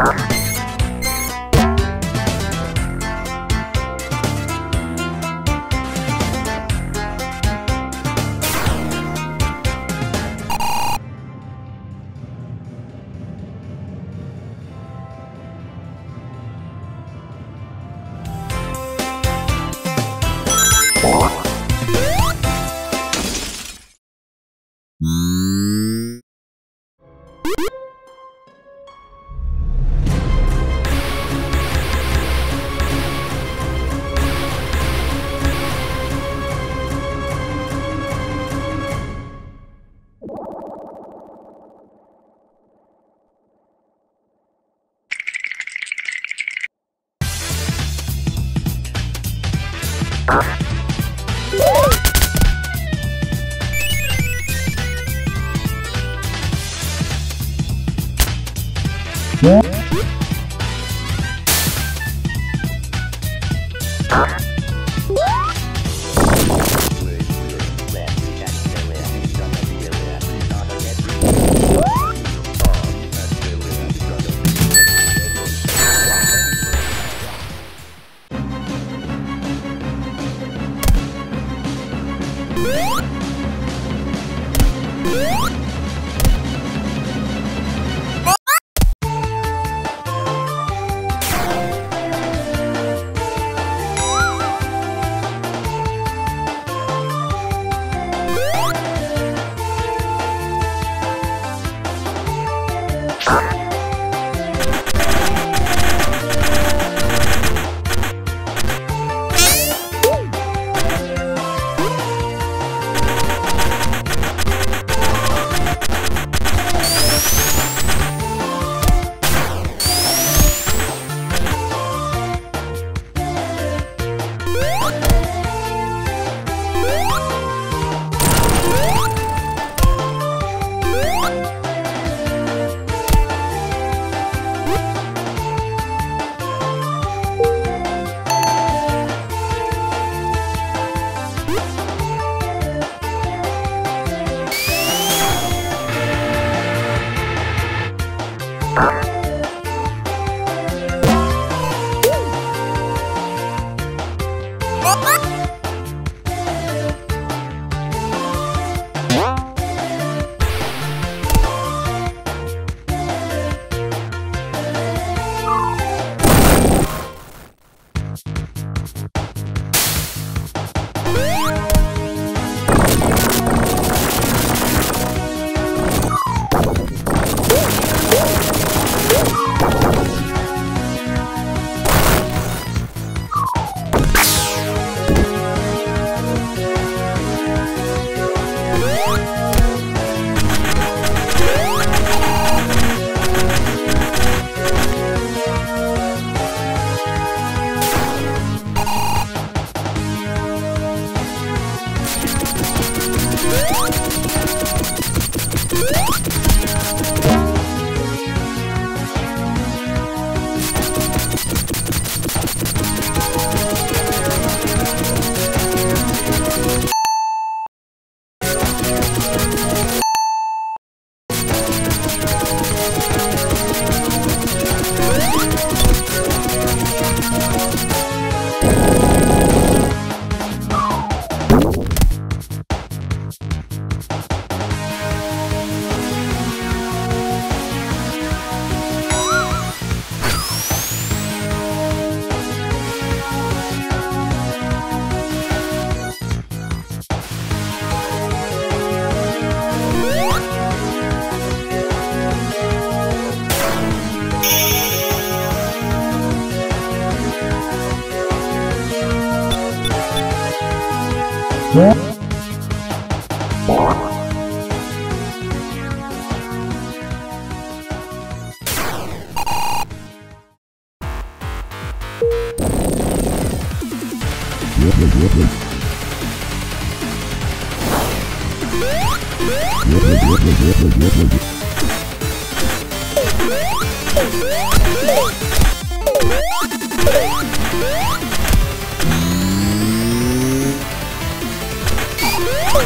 Bye. Yeah. Música Bye. Yeah!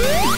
Yeah.